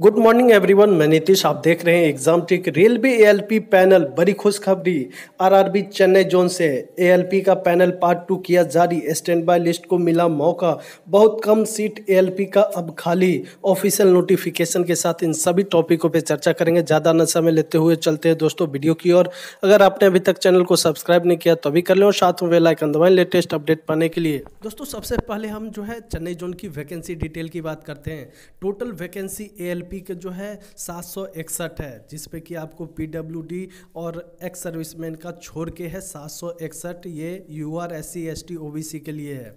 Good morning everyone मैं नीतीश। आप देख रहे हैं exam trick railway ALP panel. बड़ी खुशखबरी। आरआरबी चेन्नई जोन से एएलपी का पैनल पार्ट टू किया जारी स्टैंड बाय लिस्ट को मिला मौका। बहुत कम सीट एएलपी का अब खाली। ऑफिशियल नोटिफिकेशन के साथ इन सभी टॉपिकों पे चर्चा करेंगे। ज़्यादा न समय लेते हुए चलते हैं दोस्तों वीडियो की ओर। अगर आपने अभी तक चैनल को सब्सक्राइब नहीं किया तो अभी कर लें और साथ में वेलाइकन दबाएँ लेटेस्ट अपडेट पाने के लिए। दोस्तों, सबसे पहले हम जो है चेन्नई जोन की वैकेंसी डिटेल की बात करते हैं। टोटल वैकेंसी ए पी के जो है सात सौ इकसठ है जिस पे कि आपको पीडब्ल्यूडी और एक्स सर्विसमैन का छोड़ के है सात सौ इकसठ, ये U R S C S के लिए है।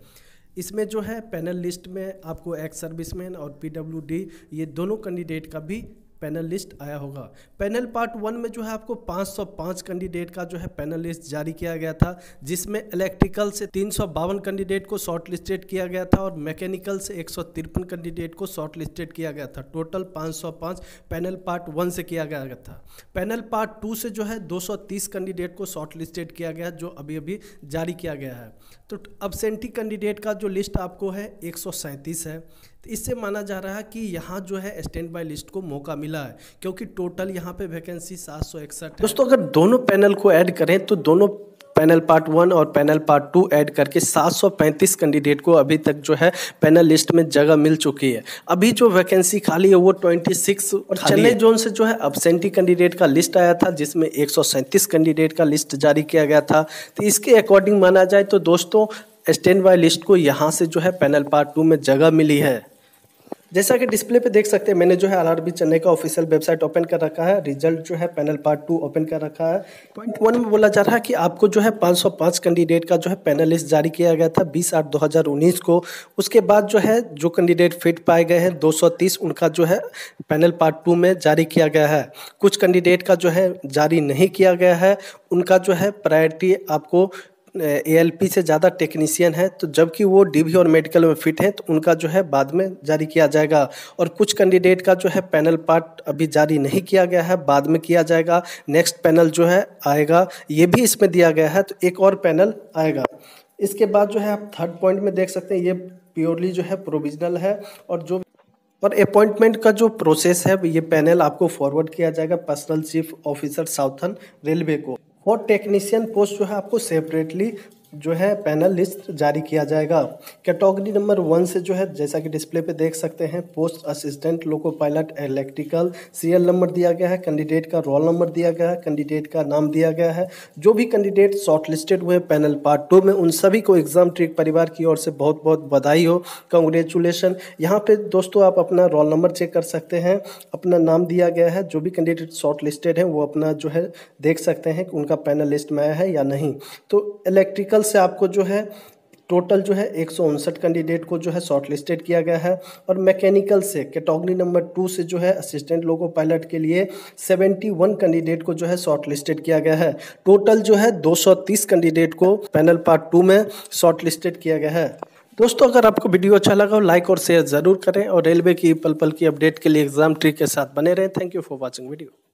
इसमें जो है पैनल लिस्ट में आपको एक्स सर्विसमैन और पीडब्ल्यूडी ये दोनों कैंडिडेट का भी पैनल लिस्ट आया होगा। पैनल पार्ट वन में जो है आपको 505 कैंडिडेट का जो है पैनल लिस्ट जारी किया गया था, जिसमें इलेक्ट्रिकल से तीन सौ बावन कैंडिडेट को शॉर्ट लिस्टेड किया गया था और मैकेनिकल से एक सौ तिरपन कैंडिडेट को शॉर्ट लिस्टेड किया गया था। टोटल 505 पैनल पार्ट वन से किया गया था। पैनल पार्ट टू से जो है 230 कैंडिडेट को शॉर्ट लिस्टेड किया गया, जो अभी अभी जारी किया गया है। तो अबसेंटी कैंडिडेट का जो लिस्ट आपको है, एक सौ सैंतीस है। तो इससे माना जा रहा है कि यहाँ जो है स्टैंड बाय लिस्ट को मौका मिला है क्योंकि टोटल यहाँ पे वैकेंसी सात सौ इकसठ दोस्तों अगर दोनों पैनल को ऐड करें तो दोनों पैनल पार्ट वन और पैनल पार्ट टू ऐड करके 735 कैंडिडेट को अभी तक जो है पैनल लिस्ट में जगह मिल चुकी है। अभी जो वैकेंसी खाली है वो 26 और चेन्नई जोन से जो है अबसेंटी कैंडिडेट का लिस्ट आया था जिसमें एक सौ सैंतीस कैंडिडेट का लिस्ट जारी किया गया था। तो इसके अकॉर्डिंग माना जाए तो दोस्तों स्टैंड बाय लिस्ट को यहाँ से जो है पैनल पार्ट टू में जगह मिली है। जैसा कि डिस्प्ले पे देख सकते हैं, मैंने जो है आरआरबी चेन्नई का ऑफिशियल वेबसाइट ओपन कर रखा है। रिज़ल्ट जो है पैनल पार्ट टू ओपन कर रखा है। पॉइंट वन में बोला जा रहा है कि आपको जो है 505 कैंडिडेट का जो है पैनल लिस्ट जारी किया गया था 20 आठ 2019 को। उसके बाद जो है जो कैंडिडेट फिट पाए गए हैं 230 उनका जो है पैनल पार्ट टू में जारी किया गया है। कुछ कैंडिडेट का जो है जारी नहीं किया गया है। उनका जो है प्रायोरिटी आपको ए से ज़्यादा टेक्नीशियन है तो जबकि वो डीबी और मेडिकल में फिट हैं तो उनका जो है बाद में जारी किया जाएगा। और कुछ कैंडिडेट का जो है पैनल पार्ट अभी जारी नहीं किया गया है, बाद में किया जाएगा। नेक्स्ट पैनल जो है आएगा, ये भी इसमें दिया गया है तो एक और पैनल आएगा। इसके बाद जो है आप थर्ड पॉइंट में देख सकते हैं, ये प्योरली जो है प्रोविजनल है, और जो और अपॉइंटमेंट का जो प्रोसेस है, ये पैनल आपको फॉरवर्ड किया जाएगा personnel chief officer southern railway को। और टेक्नीशियन पोस्ट जो है आपको सेपरेटली जो है पैनल लिस्ट जारी किया जाएगा। कैटेगरी नंबर वन से जो है, जैसा कि डिस्प्ले पे देख सकते हैं post assistant loco pilot electrical serial number दिया गया है कैंडिडेट का रोल नंबर दिया गया है कैंडिडेट का नाम दिया गया है। जो भी कैंडिडेट शॉर्ट लिस्टेड हुए पैनल पार्ट टू में, उन सभी को एग्ज़ाम ट्रिक परिवार की ओर से बहुत बहुत बधाई हो। कंग्रेचुलेशन यहाँ पर दोस्तों आप अपना रोल नंबर चेक कर सकते हैं। अपना नाम दिया गया है, जो भी कैंडिडेट शॉर्ट लिस्टेड है, वो अपना जो है देख सकते हैं कि उनका पैनल लिस्ट में आया है या नहीं। तो इलेक्ट्रिकल मेडिकल से आपको जो है, टोटल जो है एक सौ उनसठ कैंडिडेट को जो है शॉर्ट लिस्टेड किया गया है और मैकेनिकल से, कैटेगरी नंबर टू से जो है असिस्टेंट लोको पायलट के लिए 71 कैंडिडेट को जो है शॉर्ट लिस्टेड किया गया है। टोटल जो है 230 कैंडिडेट को पैनल पार्ट टू में शॉर्टलिस्टेड किया गया है। दोस्तों, अगर आपको वीडियो अच्छा लगा हो, लाइक और शेयर ज़रूर करें और रेलवे की पल पल की अपडेट के लिए एग्ज़ाम ट्रिक के साथ बने रहें। Thank you for watching video.